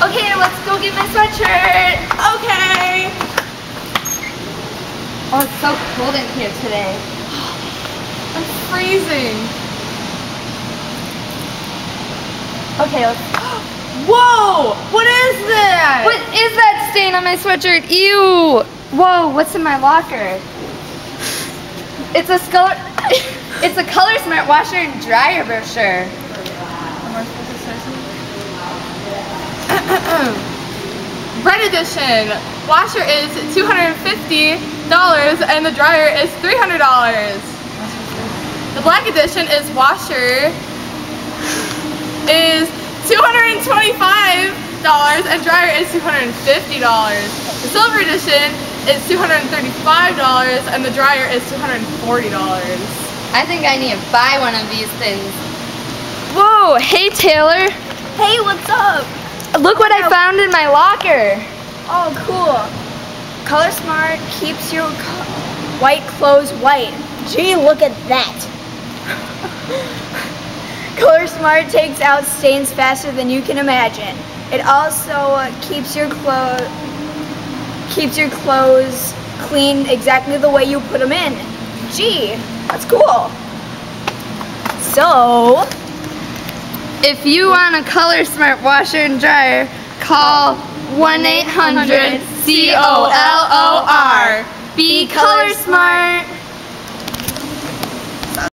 Okay, let's go get my sweatshirt. Okay. Oh, it's so cold in here today. I'm freezing. Okay, let's. Whoa! What is that? What is that stain on my sweatshirt? Ew! Whoa, what's in my locker? It's a color. it's a Color Smart washer and dryer brochure. Red edition. Washer is $250 and the dryer is $300. The black edition is washer is $225 and dryer is $250. The silver edition is $235 and the dryer is $240. I think I need to buy one of these things. Whoa, hey Taylor. Hey, what's up? Look what I found in my locker. Oh, cool. Color Smart keeps your white clothes white. Gee, look at that. Color Smart takes out stains faster than you can imagine. It also uh, keeps your clothes keeps your clothes clean exactly the way you put them in. Gee, that's cool. So, If you want a Color Smart washer and dryer, call 1-800-C-O-L-O-R. Be Color Smart.